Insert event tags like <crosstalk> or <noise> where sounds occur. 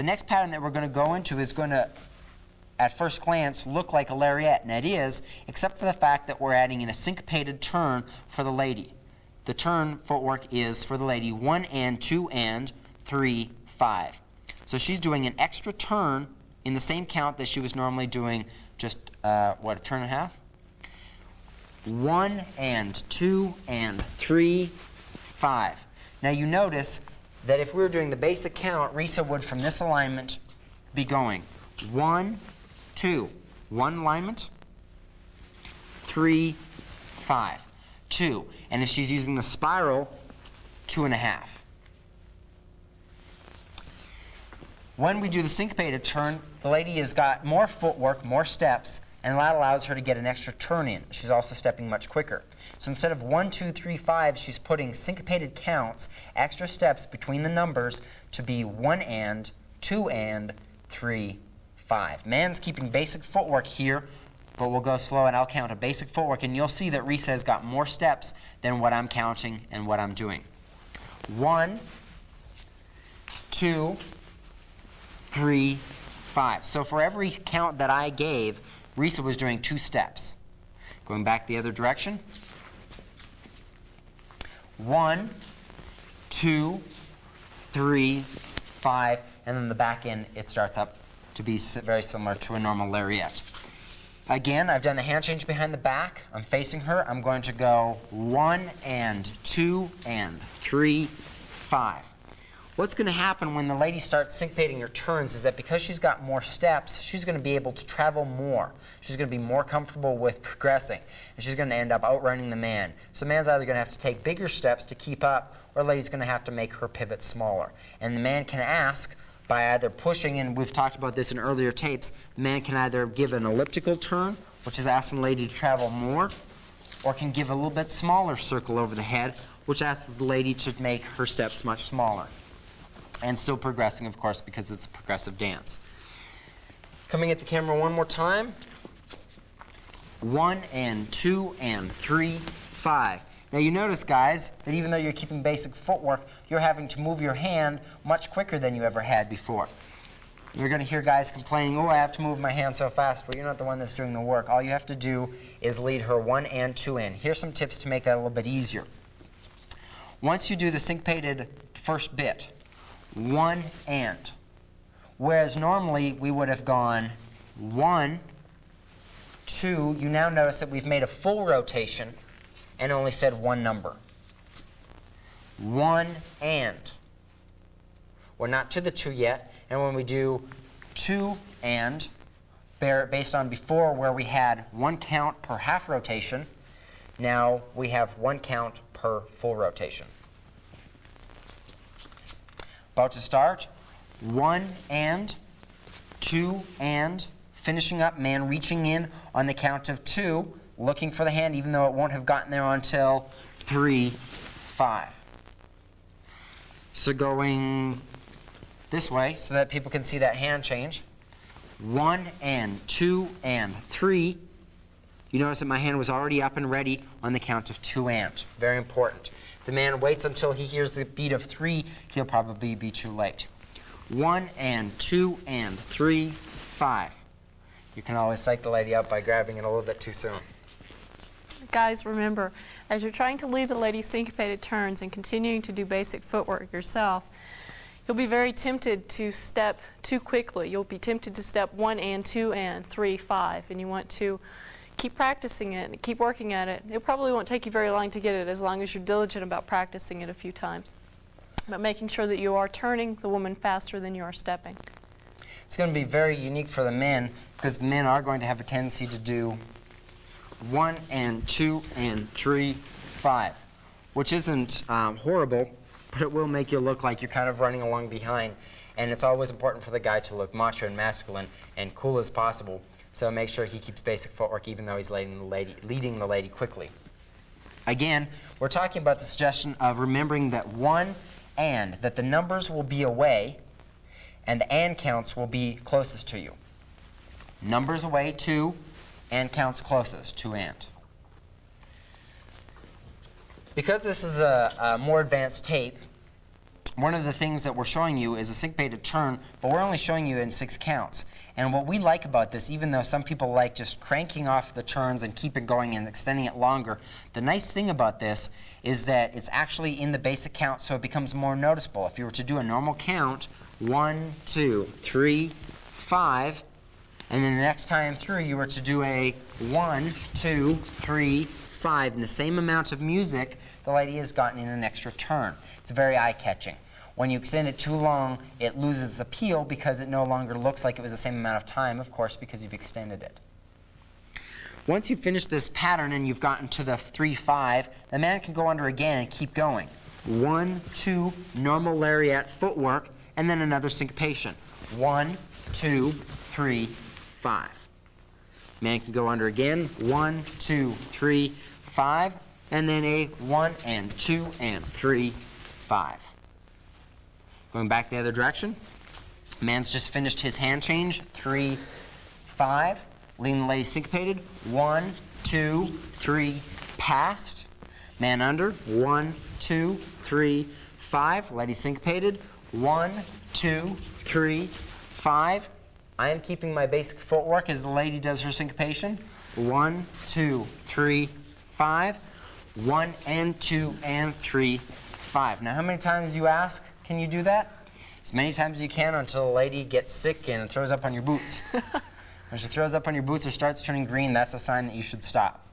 The next pattern that we're going to go into is going to, at first glance, look like a lariat, and it is, except for the fact that we're adding in a syncopated turn for the lady. The turn footwork is, for the lady, one and, two and, three, five. So she's doing an extra turn in the same count that she was normally doing just, uh, what, a turn and a half? One and, two and, three, five. Now you notice that if we were doing the basic count, Resa would, from this alignment, be going one, two, one alignment, three, five, two. And if she's using the spiral, two and a half. When we do the syncopated turn, the lady has got more footwork, more steps, and that allows her to get an extra turn in. She's also stepping much quicker. So instead of one, two, three, five, she's putting syncopated counts, extra steps between the numbers to be one and, two and, three, five. Man's keeping basic footwork here, but we'll go slow and I'll count a basic footwork and you'll see that Resa has got more steps than what I'm counting and what I'm doing. One, two, three, five. So for every count that I gave, Resa was doing two steps. Going back the other direction. One, two, three, five, and then the back end, it starts up to be very similar to a normal lariat. Again, I've done the hand change behind the back. I'm facing her. I'm going to go one and two and three, five. What's going to happen when the lady starts syncopating her turns is that because she's got more steps, she's going to be able to travel more. She's going to be more comfortable with progressing, and she's going to end up outrunning the man. So the man's either going to have to take bigger steps to keep up, or the lady's going to have to make her pivot smaller. And the man can ask by either pushing, and we've talked about this in earlier tapes, the man can either give an elliptical turn, which is asking the lady to travel more, or can give a little bit smaller circle over the head, which asks the lady to make her steps much smaller and still progressing, of course, because it's a progressive dance. Coming at the camera one more time. One and two and three, five. Now you notice, guys, that even though you're keeping basic footwork, you're having to move your hand much quicker than you ever had before. You're going to hear guys complaining, oh, I have to move my hand so fast, but you're not the one that's doing the work. All you have to do is lead her one and two in. Here's some tips to make that a little bit easier. Once you do the syncopated first bit, one and. Whereas normally we would have gone one, two. You now notice that we've made a full rotation and only said one number. One and. We're not to the two yet. And when we do two and, based on before where we had one count per half rotation, now we have one count per full rotation. About to start. One and, two and, finishing up, man reaching in on the count of two, looking for the hand, even though it won't have gotten there until three, five. So going this way so that people can see that hand change. One and two and three. You notice that my hand was already up and ready on the count of two and. Very important the man waits until he hears the beat of three, he'll probably be too late. One and two and three, five. You can always psych the lady out by grabbing it a little bit too soon. Guys, remember, as you're trying to lead the lady syncopated turns and continuing to do basic footwork yourself, you'll be very tempted to step too quickly. You'll be tempted to step one and two and three, five, and you want to keep practicing it keep working at it. It probably won't take you very long to get it as long as you're diligent about practicing it a few times. But making sure that you are turning the woman faster than you are stepping. It's going to be very unique for the men because the men are going to have a tendency to do one and two and three, five, which isn't um, horrible, but it will make you look like you're kind of running along behind. And it's always important for the guy to look macho and masculine and cool as possible so make sure he keeps basic footwork even though he's leading the lady, leading the lady quickly. Again, we're talking about the suggestion of remembering that one and, that the numbers will be away and the and counts will be closest to you. Numbers away, two, and counts closest, two and. Because this is a, a more advanced tape, one of the things that we're showing you is a syncopated turn, but we're only showing you in six counts. And what we like about this, even though some people like just cranking off the turns and keep it going and extending it longer, the nice thing about this is that it's actually in the basic count, so it becomes more noticeable. If you were to do a normal count, one, two, three, five, and then the next time through you were to do a one, two, three, five, and the same amount of music, the lady has gotten in an extra turn. It's very eye-catching. When you extend it too long, it loses its appeal because it no longer looks like it was the same amount of time, of course, because you've extended it. Once you've finished this pattern and you've gotten to the 3-5, the man can go under again and keep going. One, two, normal lariat footwork, and then another syncopation. One, two, three, five. Man can go under again. One, two, three, five, and then a one and two and three, five. Going back the other direction. Man's just finished his hand change. Three, five. Lean the lady syncopated. One, two, three, passed. Man under. One, two, three, five. Lady syncopated. One, two, three, five. I am keeping my basic footwork as the lady does her syncopation. One, two, three, five. One and two and three, five. Now, how many times you ask can you do that? As many times as you can until the lady gets sick and throws up on your boots. <laughs> when she throws up on your boots or starts turning green, that's a sign that you should stop.